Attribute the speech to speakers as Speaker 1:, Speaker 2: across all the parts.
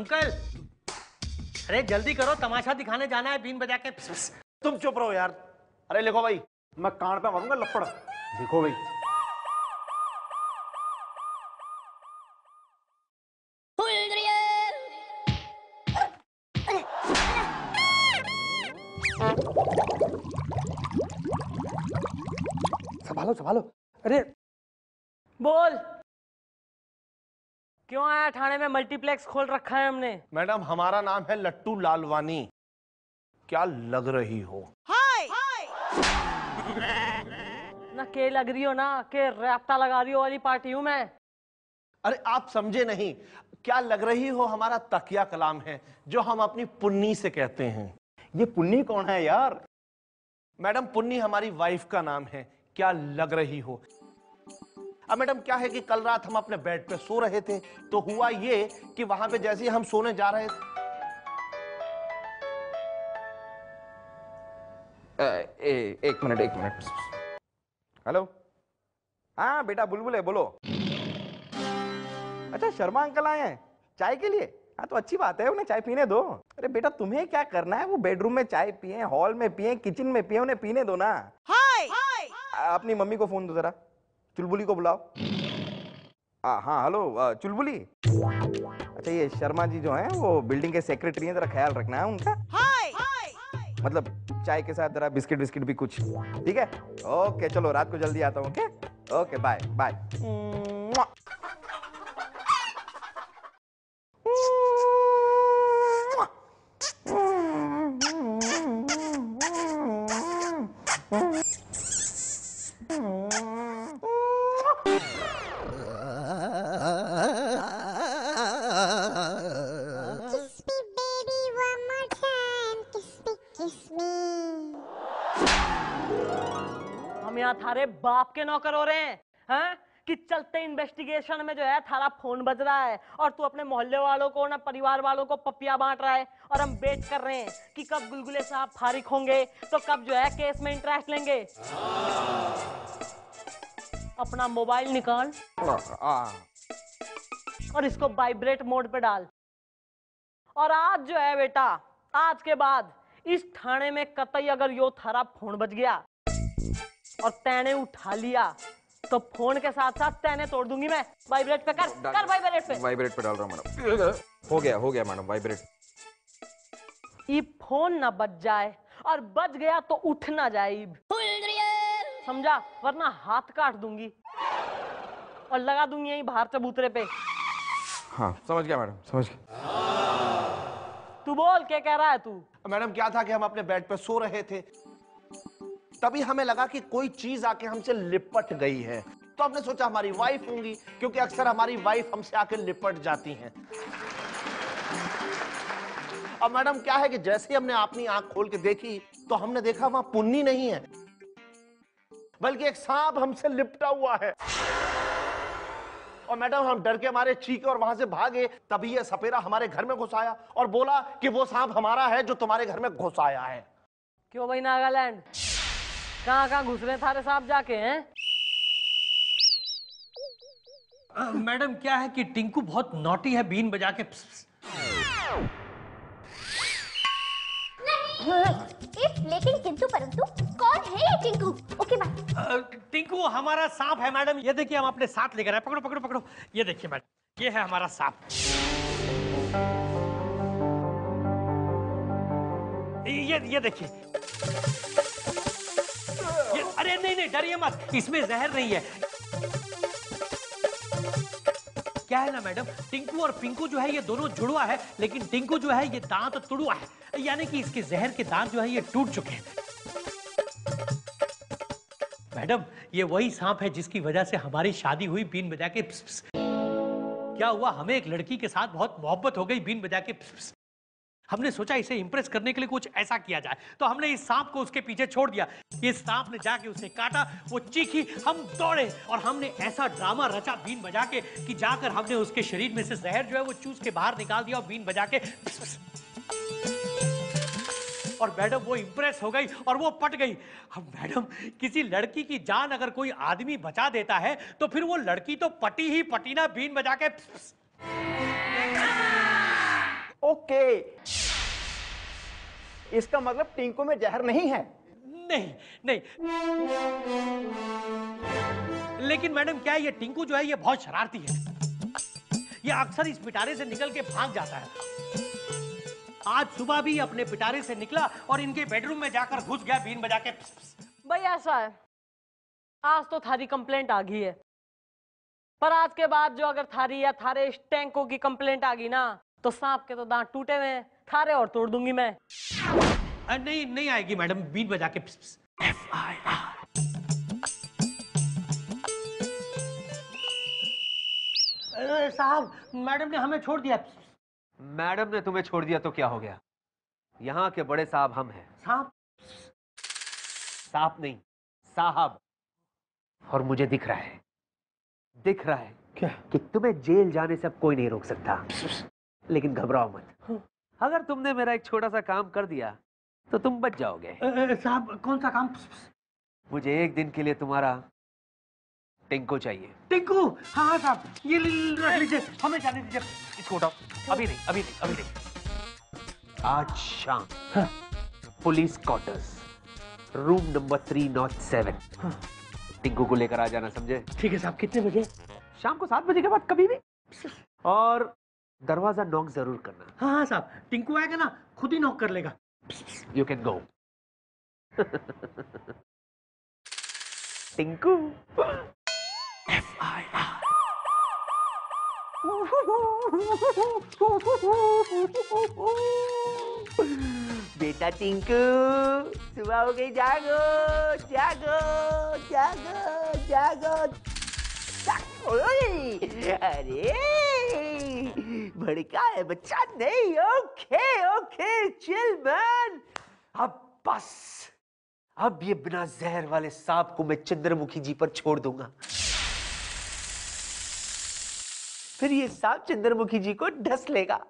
Speaker 1: Uncle. अरे जल्दी करो तमाशा दिखाने जाना है बीन बजा के।
Speaker 2: तुम चुप रहो यार। अरे लिखो भाई मैं कान पे मारूँगा लपड़ लिखो भाई।
Speaker 1: संभालो संभालो। अरे बोल। क्यों आया थाने में मल्टीप्लेक्स खोल रखा है हमने?
Speaker 2: मैडम हमारा नाम है लट्टू लालवानी। क्या लग रही हो? हाय!
Speaker 1: ना के लग रही हो ना के रैप्टा लगा रही हो वाली पार्टी हूँ मैं।
Speaker 2: अरे आप समझे नहीं। क्या लग रही हो हमारा तकिया कलाम है जो हम अपनी पुन्नी से कहते हैं?
Speaker 3: ये पुन्नी कौन है यार?
Speaker 2: मैडम पुन्नी हमारी वाइफ का नाम है। क्या लग रही हो? अब मैडम क्या है कि कल रात हम अपने बेड पे सो रहे थे तो हुआ ये कि वहाँ पे जैसे ही हम सोने जा रहे थे
Speaker 3: ए, ए, एक मिनट एक मिनट। हेलो? हाँ बेटा बुलबुल है बोलो। अच्छा शर्मा अंकल आए हैं चाय के लिए? हाँ तो अच्छी बात है उन्हें चाय पीने दो। अरे बेटा तुम्हें क्या करना है? वो बेडरूम में चाय पिए हॉल में पिए किचन में पिए उन्हें पीने दो ना। हाय अपनी मम्मी को फ़ोन दो जरा। चुलबुली को बुलाओ। आ, हाँ हेलो चुलबुली। अच्छा ये शर्मा जी जो हैं वो बिल्डिंग के सेक्रेटरी हैं जरा ख्याल रखना है उनका। हाय! मतलब चाय के साथ जरा बिस्किट बिस्किट भी कुछ। ठीक है? ओके चलो रात को जल्दी आता हूँ ओके? ओके बाय बाय
Speaker 1: थारे बाप के नौकर हो रहे हैं हैं? कि चलते इन्वेस्टिगेशन में जो है थारा फ़ोन बज रहा है और तू अपने मोहल्ले वालों को ना परिवार वालों को पपिया बांट रहा है और हम वेट कर रहे हैं कि कब गुलगुले साहब फारिग होंगे तो कब जो है केस में इंटरेस्ट लेंगे। अपना मोबाइल निकाल। और इसको वाइब्रेट मोड पे डाल। और आज जो है बेटा, आज के बाद इस थाने में कतई अगर यो थारा फ़ोन बज गया और तैने उठा लिया तो फ़ोन के साथ साथ तैने तोड़ दूँगी मैं। वाइब्रेट पे कर कर वाइब्रेट पे।
Speaker 3: वाइब्रेट पे डाल रहा हूँ मैडम। हो गया हो गया मैडम वाइब्रेट
Speaker 1: ये फ़ोन ना बज जाए और बज गया तो उठ ना जाए। समझा? वरना हाथ काट दूँगी। और लगा दूँगी यही बाहर चबूतरे पे।
Speaker 3: हाँ समझ गया मैडम समझ गया।
Speaker 1: तू बोल क्या कह रहा है तू?
Speaker 2: मैडम क्या था कि हम अपने बेड पे सो रहे थे? तभी हमें लगा कि कोई चीज़ आके हमसे लिपट गई है। तो हमने सोचा हमारी वाइफ होंगी, क्योंकि अक्सर हमारी वाइफ हमसे आके लिपट जाती हैं। अब मैडम, क्या है कि जैसे ही हमने अपनी आँख खोल के देखी तो हमने देखा वहाँ पुन्नी नहीं है, बल्कि एक सांप हमसे लिपटा हुआ है। और मैडम, हम डर के हमारे चीखे और वहाँ से भागे, तभी यह सपेरा हमारे घर में घुस आया और बोला कि वो सांप हमारा है जो तुम्हारे घर में घुस आया है।
Speaker 1: क्यों भाई नागालैंड? कहाँ कहाँ घुस रहे थारे साहब जाके हैं?
Speaker 4: मैडम क्या है कि टिंकू बहुत नोटी है बीन बजा के प्स, प्स।
Speaker 5: इफ़ लेकिन किंतु परंतु कौन है ये टिंकू? Okay bye.
Speaker 4: टिंकू हमारा सांप है मैडम। ये देखिए हम अपने साथ लेकर आए। पकड़ो पकड़ो पकड़ो। ये देखिए मैडम ये है हमारा सांप। ये ये देखिए। अरे नहीं नहीं डरिए मत। इसमें जहर नहीं है। क्या है ना मैडम? टिंकू और पिंकू जो है ये दोनों जुड़वा है लेकिन टिंकू जो है ये दांत तुड़वा है। यानी कि इसके जहर के दांत जो है ये टूट चुके हैं। मैडम ये वही सांप है जिसकी वजह से हमारी शादी हुई बीन बजा के प्स, प्स। क्या हुआ? हमें एक लड़की के साथ बहुत मोहब्बत हो गई बीन बजा के प्स, प्स। हमने सोचा इसे इंप्रेस करने के लिए कुछ ऐसा किया जाए तो हमने इस सांप को उसके पीछे छोड़ दिया इस सांप ने जाके उसे काटा, वो चीखी, हम दौड़े और हमने ऐसा ड्रामा रचा बीन बजा के कि जाकर हमने उसके शरीर में से जहर जो है वो चूस के बाहर निकाल दिया और बीन बजा के। और मैडम वो इंप्रेस हो गई और वो पट गई अब मैडम, किसी लड़की की जान अगर कोई आदमी बचा देता है तो फिर वो लड़की तो पटी ही पटी ना, बीन बजा के।
Speaker 3: ओके। इसका मतलब टिंकू में जहर नहीं है।
Speaker 4: नहीं नहीं। लेकिन मैडम क्या है ये टिंकू जो है ये बहुत शरारती है। ये अक्सर इस पिटारे से निकल के भाग जाता है। आज सुबह भी अपने पिटारे से निकला और इनके बेडरूम में जाकर घुस गया बीन बजा के।
Speaker 1: भाई ऐसा है आज तो थारी कंप्लेंट आ गई है। पर आज के बाद जो अगर थारी या थारे इस टैंकों की कंप्लेंट आ गई ना तो सांप के तो दांत टूटे हुए हैं। थारे और तोड़ दूँगी मैं।
Speaker 4: अ, नहीं नहीं आएगी मैडम बीन बजा के पिस, पिस। अरे साहब मैडम ने हमें छोड़ दिया।
Speaker 6: मैडम ने तुम्हें छोड़ दिया तो क्या हो गया? यहाँ के बड़े साहब हम हैं।
Speaker 4: साहब।
Speaker 6: साहब नहीं साहब। और मुझे दिख रहा है दिख रहा है
Speaker 4: क्या?
Speaker 6: कि तुम्हें जेल जाने से अब कोई नहीं रोक सकता। लेकिन घबराओ मत। अगर तुमने मेरा एक छोटा सा काम कर दिया तो तुम बच जाओगे।
Speaker 4: साहब कौन सा काम।
Speaker 6: मुझे एक दिन के लिए तुम्हारा टिंको चाहिए।
Speaker 4: टिंकू? हाँ हाँ साहब ये रख लीजिए। हमें जाने दीजिए।
Speaker 6: इसको उठाओ। अभी नहीं अभी नहीं अभी नहीं। आज शाम
Speaker 4: हाँ।
Speaker 6: Police quarters room number three nought seven.
Speaker 4: हाँ।
Speaker 6: टिंकू को लेकर आ जाना समझे?
Speaker 4: ठीक है साहब कितने बजे?
Speaker 6: शाम को सात बजे के बाद कभी भी। और दरवाज़ा नॉक ज़रूर करना।
Speaker 4: हाँ हाँ साहब। टिंकू आएगा ना खुद ही नॉक कर लेगा।
Speaker 6: You can go Tinku. बेटा टिंकू सुबह हो गई जागो जागो जागो जागो जागो। अरे! भड़का है बच्चा। नहीं, ओके ओके चिल मैन अब बस। अब ये बिना जहर वाले सांप को मैं चंद्रमुखी जी पर छोड़ दूँगा। फिर ये सांप चंद्रमुखी जी को ढस लेगा।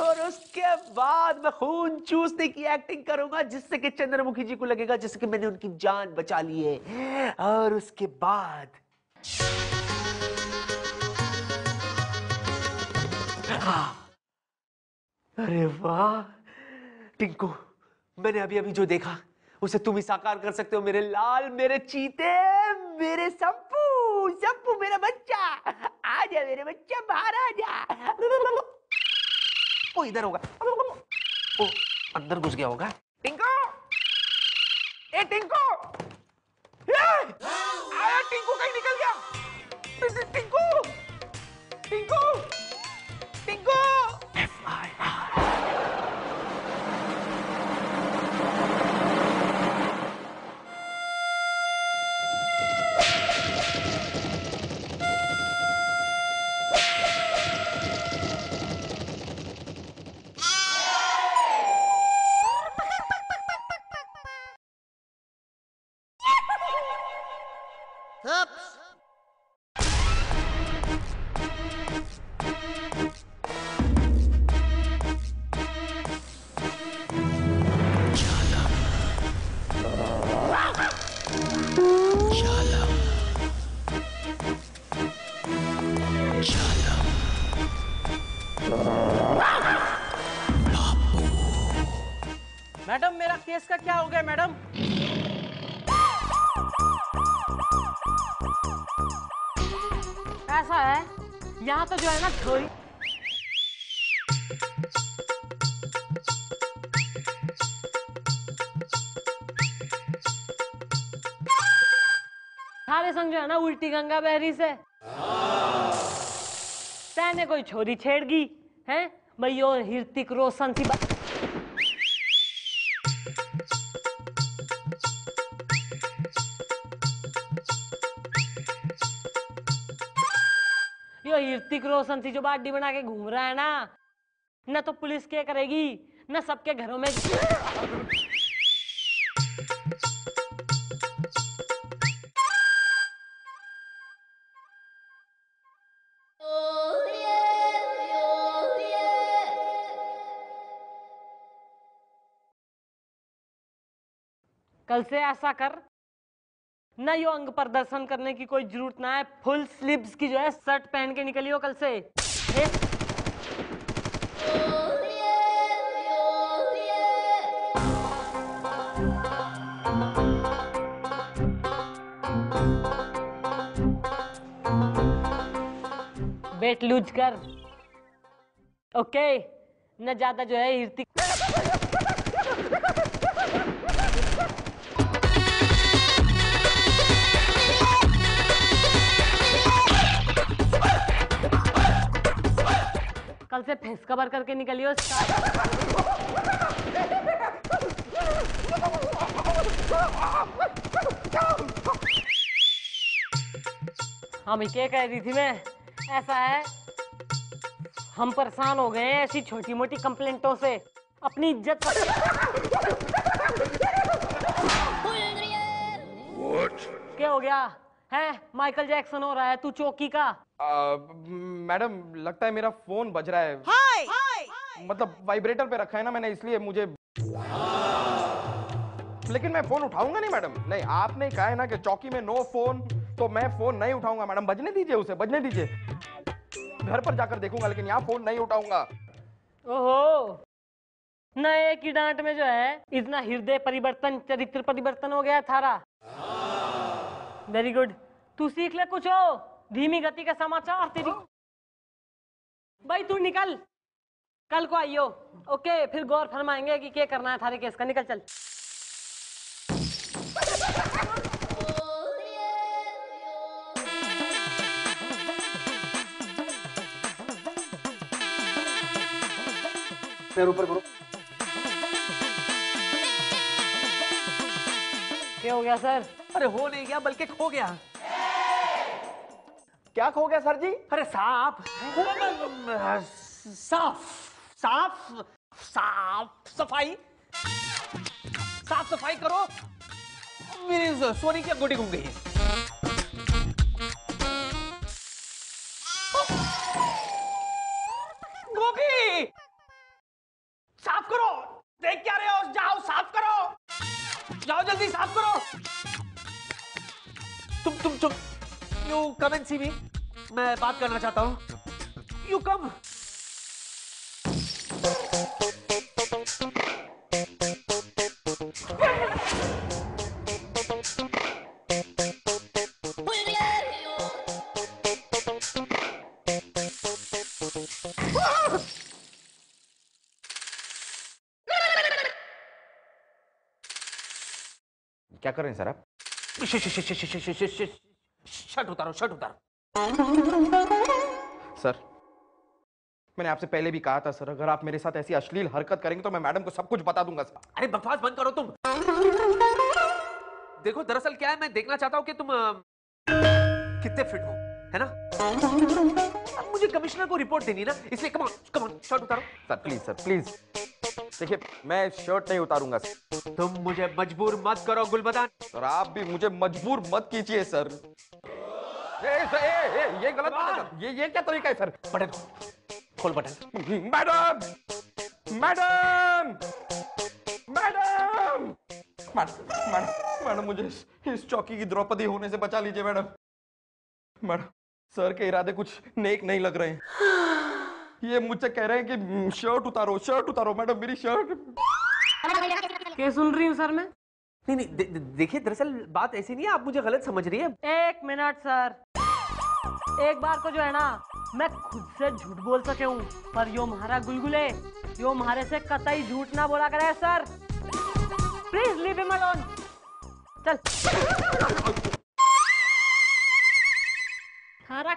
Speaker 6: और उसके बाद मैं खून चूसने की एक्टिंग करूँगा, जिससे कि चंद्रमुखी जी को लगेगा, जैसे कि मैंने उनकी जान बचा ली है। और उसके बाद हाँ। अरे वाह। टिंकू मैंने अभी अभी जो देखा, उसे तुम ही साकार कर सकते हो मेरे लाल, मेरे चीते, मेरे संपू संपू मेरा बच्चा। आ जा मेरे बच्चा, बाहर आ जा ओ, इधर होगा। ओ, अंदर घुस गया होगा। टिंकू! ए, टिंकू! आया, टिंकू कहीं निकल गया। टिंकू! टिंकू!
Speaker 1: हो गया मैडम? ऐसा है, यहाँ तो जो है ना छोरी सारे संग जो है ना उल्टी गंगा बहरी से। तैने कोई छोरी छेड़गी, हैं? भाई और ऋतिक रोशन सी ऋतिक रोशन सी जो बाडी बना के घूम रहा है ना, न तो पुलिस क्या करेगी, न सबके घरों में। कल से ऐसा कर। न यो अंग प्रदर्शन करने की कोई ज़रूरत ना है। फुल स्लीव्स की जो है शर्ट पहन के निकलियो कल से। ए, वेट लूज कर। ओके? न ज़्यादा जो है हीर्ति कल से फेस कवर करके निकलियो हम क्या कह रही थी मैं ऐसा है हम परेशान हो गए हैं ऐसी छोटी मोटी कंप्लेंटों से। अपनी इज़्ज़त क्या हो गया? है माइकल जैक्सन हो रहा है तू चौकी का?
Speaker 3: मैडम लगता है मेरा फ़ोन बज रहा है। हाय! मतलब वाइब्रेटर पे रखा है ना मैंने इसलिए मुझे लेकिन मैं फ़ोन उठाऊँगा नहीं मैडम। नहीं आपने कहा है ना कि चौकी में नो फ़ोन तो मैं फ़ोन नहीं उठाऊँगा मैडम। बजने दीजिए उसे बजने दीजिए। घर पर जाकर देखूँगा लेकिन यहाँ फ़ोन नहीं उठाऊँगा।
Speaker 1: ओहो! नए की डांट में जो है इतना हृदय परिवर्तन चरित्र परिवर्तन हो गया थारा। वेरी गुड तू सीख ले कुछ हो धीमी गति का समाचार तेरी। भाई तू निकल। कल को आइयो। ओके फिर गौर फरमाएँगे कि क्या करना है थारे केस का। निकल चल।
Speaker 6: पैर ऊपर करो।
Speaker 1: क्या हो गया सर?
Speaker 6: अरे हो नहीं गया बल्कि खो गया।
Speaker 3: क्या खो गया सर जी?
Speaker 6: अरे सांप साफ़। साफ़। साफ़ सफ़ाई। साफ़ सफ़ाई करो। मेरी सोनी की अंगूठी घूम गई गोभी साफ़ करो। देख क्या रहे हो? जाओ, साफ़ करो। जाओ जल्दी, साफ़ करो। तुम तुम तुम यू कम एंड सी मी मैं बात करना चाहता हूँ यू कम
Speaker 3: क्या कर रहे हैं सर आप
Speaker 6: शर्ट उतारो शर्ट उतारो।
Speaker 3: सर मैंने आपसे पहले भी कहा था सर अगर आप मेरे साथ ऐसी अश्लील हरकत करेंगे तो मैं मैडम को सब कुछ बता दूँगा सर।
Speaker 6: अरे बकवास बंद करो तुम। देखो दरअसल क्या है मैं देखना चाहता हूँ कि तुम कितने फिट हो है ना? अब मुझे कमिश्नर को रिपोर्ट देनी ना इसलिए कम कम शर्ट उतारो।
Speaker 3: सर प्लीज़ सर प्लीज़ देखिए मैं शर्ट नहीं उतारूँगा सर
Speaker 6: तुम मुझे मजबूर मत करो गुलबदान।
Speaker 3: सर आप भी मुझे मजबूर मत कीजिए सर. ए, सर, ए, ए, ये गलत है। ये ये क्या तरीका है सर?
Speaker 6: बटन खोल button.
Speaker 3: Madam madam madam madam madam मुझे इस, इस चौकी की द्रौपदी होने से बचा लीजिए मैडम। मैडम सर के इरादे कुछ नेक नहीं लग रहे हैं। ये मुझसे कह रहे हैं कि शर्ट उतारो शर्ट उतारो मैडम मेरी शर्ट
Speaker 1: क्या सुन रही हूँ सर मैं?
Speaker 6: नहीं नहीं दे, दे, देखिए दरअसल बात ऐसी नहीं है आप मुझे गलत समझ रही है।
Speaker 1: एक मिनट सर। एक बार को जो है ना मैं खुद से झूठ बोल सके हूँ पर यो महारा गुलगुले यो महारे से कतई झूठ ना बोला करे sir. Please leave him alone चल।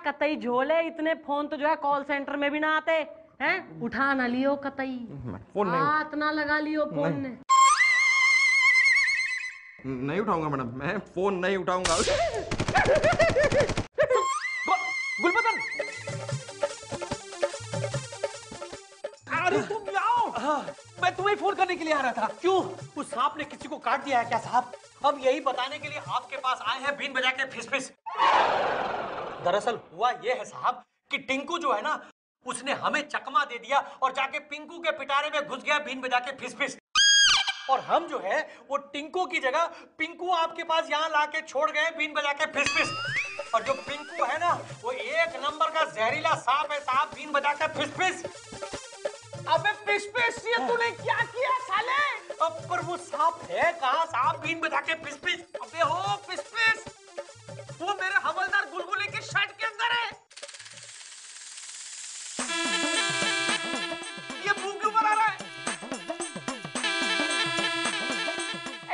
Speaker 1: कतई झोले इतने फ़ोन तो जो है कॉल सेंटर में भी ना आते हैं? उठा ना लियो कतई।
Speaker 3: फ़ोन नहीं
Speaker 1: हाथ ना लगा लियो फ़ोन ने।
Speaker 3: नहीं उठाऊँगा मैडम मैं फ़ोन नहीं उठाऊँगा।
Speaker 6: गुलबदन अरे तुम आओ मैं तुम्हें फ़ोन करने के लिए आ रहा था।
Speaker 4: क्यों? उस सांप ने किसी को काट दिया है क्या साहब हम यही बताने के लिए आपके पास आए हैं बीन बजा के फिस फिस दरअसल हुआ ये है साहब कि टिंकू जो है ना उसने हमें चकमा दे दिया और जाके पिंकू के पिटारे में घुस गया बीन बजा के फिस फिस और हम जो है वो टिंकू की जगह पिंकू आपके पास यहाँ ला के छोड़ गए बीन बजा के फिस फिस और जो पिंकू है ना वो एक नंबर का जहरीला सांप है साहब बीन बजा के फिस फिस
Speaker 6: अबे पिस पिस ये तूने क्या किया साले?
Speaker 4: अब पर वो सांप है कहाँ सांप बीन बजा के पिस पिस
Speaker 6: अबे हो पिस पिस वो मेरे हवलदार गुलगुले की शर्ट के अंदर है। ये मुँह क्यों बना रहा है?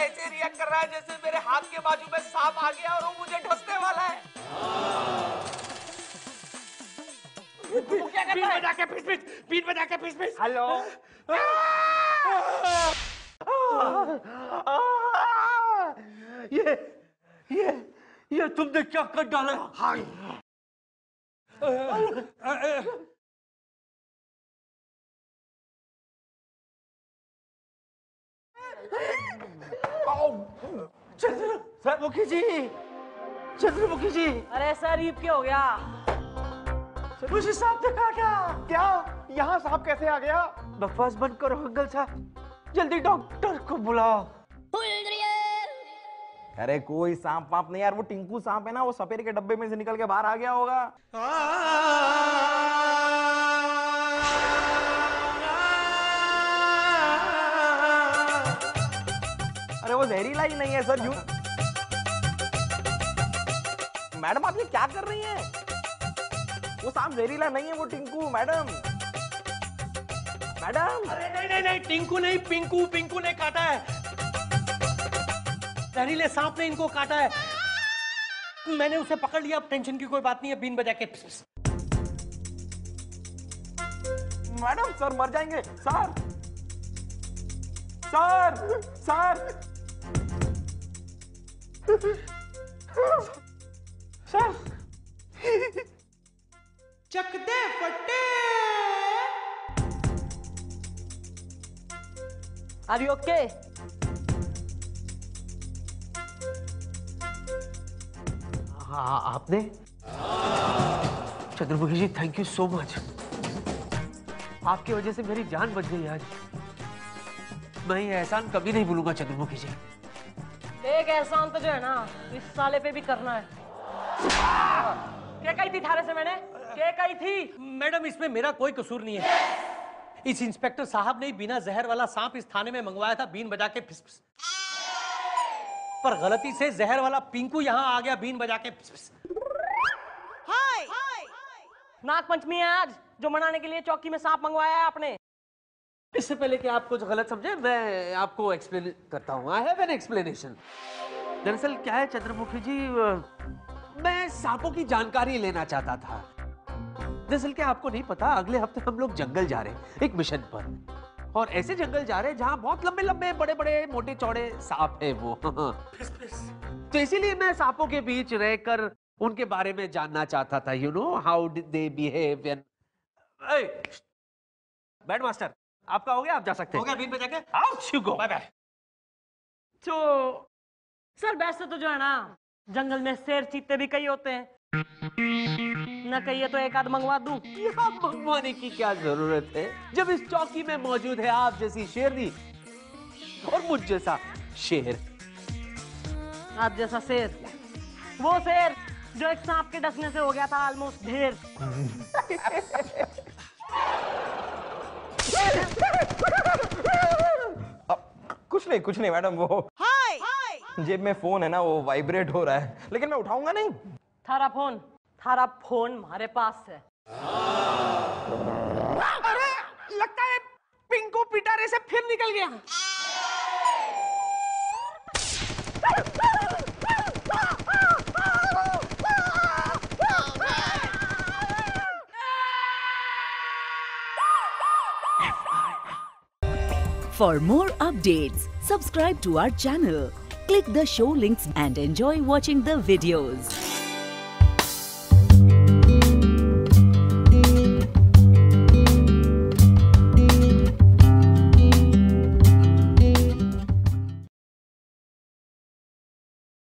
Speaker 6: ऐसे रिएक्ट कर रहा है जैसे मेरे हाथ के बाजू में सांप आ गया और वो मुझे डसने वाला है। क्या
Speaker 4: बीन
Speaker 6: करता
Speaker 4: बजा के पिस पिस बीन बजा के पिस पिस
Speaker 6: हेलो?
Speaker 4: ये ये ये तुमने क्या कर डाला? हाँ।
Speaker 3: चंद्रमुखी जी। चंद्रमुखी जी।
Speaker 1: अरे सर ईप क्या हो गया?
Speaker 3: मुझे सांप ने काटा क्या? यहाँ सांप कैसे आ गया? बकवास बंद करो अंकल साहब। जल्दी डॉक्टर को बुलाओ। अरे कोई सांप वाप नहीं यार, वो टिंकू सांप है ना, वो सपेर के डब्बे में से निकल के बाहर आ गया होगा। अरे वो जहरीला ही नहीं है सर, यूँ मैडम, आप ये क्या कर रही हैं? वो सांप जहरीला नहीं है, वो टिंकू, मैडम। मैडम।
Speaker 4: अरे नहीं नहीं नहीं, टिंकू नहीं, पिंकू पिंकू ने काटा है। जहरीले सांप ने इनको काटा है। मैंने उसे पकड़ लिया अब टेंशन की कोई बात नहीं है बीन बजा के।
Speaker 3: मैडम सर मर जाएँगे। सर! सर! सर! सर!
Speaker 4: चकते दे फटे।
Speaker 1: आर यू ओके
Speaker 6: हाँ आपने? Chandramukhi ji thank you so much आपकी वजह से मेरी जान बच गई आज। मैं ये एहसान कभी नहीं भूलूँगा चंद्रमुखी जी।
Speaker 1: एक एहसान तो जो है ना इस साले पे भी करना है। क्या कही थी थारे से मैंने? क्या कही थी।
Speaker 4: मैडम इसमें मेरा कोई कसूर नहीं है। इस इंस्पेक्टर साहब ने बिना जहर वाला सांप इस थाने में मंगवाया था बीन बजा के फिस फिस पर गलती से जहर वाला पिंकू यहाँ आ गया बीन बजा के। फिस
Speaker 1: नाग पंचमी है आज जो मनाने के लिए चौकी में सांप मंगवाया है आपने।
Speaker 6: इससे पहले कि आप कुछ गलत समझे मैं आपको एक्सप्लेन करता हूँ। आई हैव एन एक्सप्लेनेशन दरअसल क्या है चंद्रमुखी जी मैं सांपों की जानकारी लेना चाहता था। दरअसल क्या आपको नहीं पता अगले हफ़्ते हम लोग जंगल जा रहे हैं एक मिशन पर। और ऐसे जंगल जा रहे हैं जहाँ बहुत लंबे लंबे बड़े बड़े मोटे चौड़े सांप है वो। तो इसीलिए मैं सांपों के बीच रहकर उनके बारे में जानना चाहता था you know how did they behave bad master आपका हो गया? आप जा सकते
Speaker 4: हो। गया बीन बजा के
Speaker 6: out you go
Speaker 4: bye bye
Speaker 1: तो सर वैसे तो जो है ना जंगल में शेर चीते भी कई होते हैं। न कहिए तो एक आध मंगवा दूँ।
Speaker 6: यहाँ मंगवाने की क्या ज़रूरत है? जब इस चौकी में मौजूद है आप जैसी शेरनी और मुझ जैसा शेर।
Speaker 1: आज जैसा शेर। वो शेर जो एक सांप के डसने से हो गया था ऑलमोस्ट ढेर।
Speaker 3: कुछ नहीं कुछ नहीं मैडम वो हाय! जेब में फ़ोन है ना वो वाइब्रेट हो रहा है। लेकिन मैं उठाऊँगा नहीं।
Speaker 1: थारा फ़ोन थारा फ़ोन हमारे पास है
Speaker 6: अरे लगता है पिंको पिटारे से फिर निकल गया
Speaker 7: For more updates, subscribe to our channel, click the show links and enjoy watching the videos.